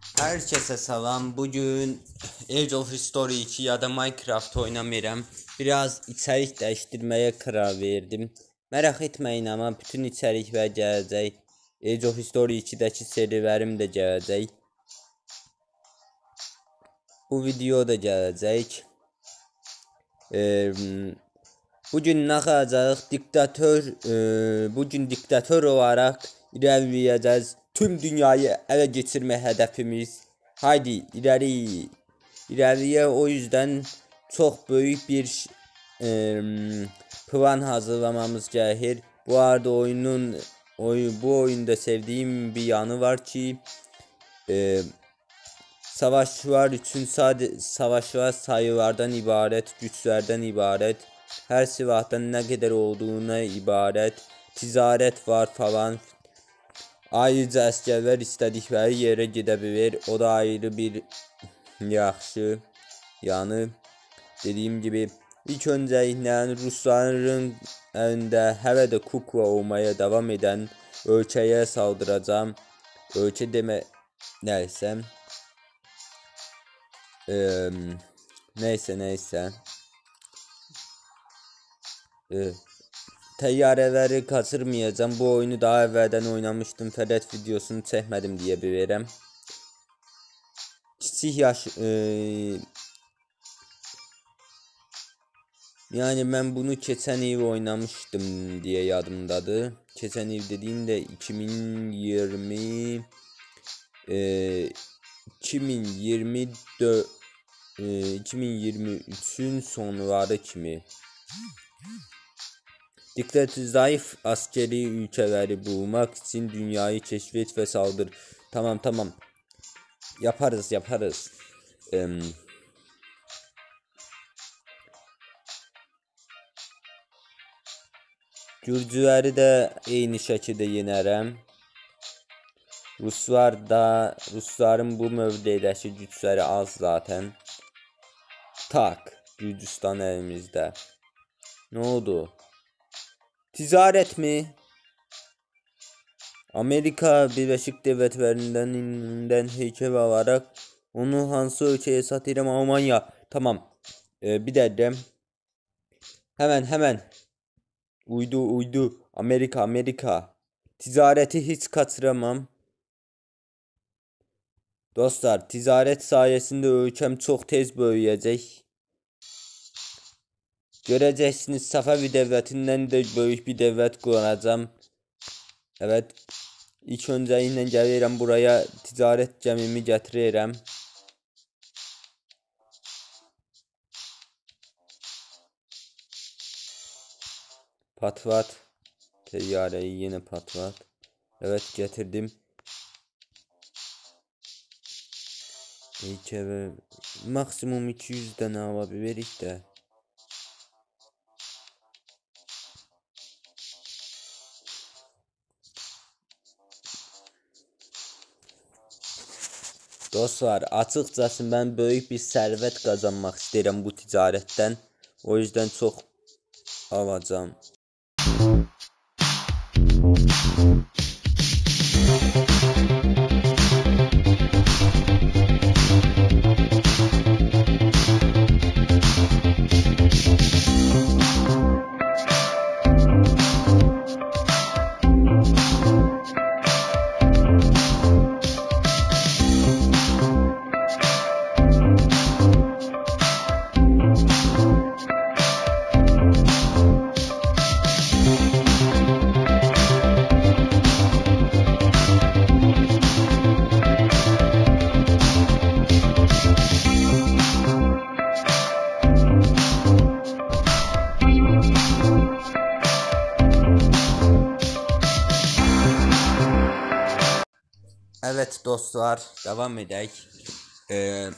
Herkese salam. Bugün Age of History 2 ya da Minecraft oynamıram. Biraz içerik değiştirmeye karar verdim. Merak etmeyin ama bütün içerikler gelecek. Age of History 2'deki serilerim de gelecek. Bu video da gelecek. Ee, bugün ne yapacağız? Diktatör, e, bugün diktatör olarak ilerleyeceğiz. Tüm dünyayı ele geçirme hedefimiz. Haydi ileri. İleriye o yüzden çok büyük bir e, plan hazırlamamız gerekir. Bu arada oyunun oy, bu oyunda sevdiğim bir yanı var ki e, savaşçılar için sadece savaşçılar sayılardan ibaret, güçlerden ibaret. Her silahtan ne kadar olduğuna ibaret. Ticaret var falan Ayrıca əsgərlər istədikləri yerə gedə bilir. O da ayrı bir yaxşı yanı. Dediyim gibi ilk öncəliklə Rusların əlində hələ də kukla olmaya davam edən ölkəyə saldıracağım. Ölkə demə nəysə. Ee, neyse neyse. Ee, Təyyarələri qaçırmayacam. Bu oyunu daha əvvəldən oynamışdım. Fəqət videosunu çəkmədim deyə bilirəm. Kiçik yaş e, Yəni mən bunu keçən il oynamışdım deyə yadımdadır. Keçən il dediyim də 2020 e, 2024 e, 2023-ün sonları kimi Dikkati zayıf askeri ülkeleri bulmak için dünyayı keşfet ve saldır. Tamam tamam. Yaparız yaparız. Ee, Gürcüləri də eyni şəkildə yenərəm. Ruslar da Rusların bu mövqedəki gücləri az zaten. Tak, Gürcistan elimizdə. Nə oldu? Ticaret mi? Amerika Birleşik Devletleri'nden heykel alarak onu hansı ülkeye satırım Almanya. Tamam. Ee, bir de hemen hemen uydu uydu Amerika Amerika ticareti hiç kaçıramam. Dostlar ticaret sayesinde ülkem çok tez büyüyecek. Göreceksiniz Safavi devletinden de büyük bir devlet kuracağım. Evet. İlk yine gəlirəm buraya ticaret gəmimi gətirirəm. Patvat. Teyyareyi yine patvat. Evet getirdim. İlk eve maksimum 200 tane alabilirik de. Dostlar, açıqcası mən böyük bir sərvət qazanmaq istəyirəm bu ticarətdən. O yüzdən çox alacağam. Evet dostlar devam edek. Ee,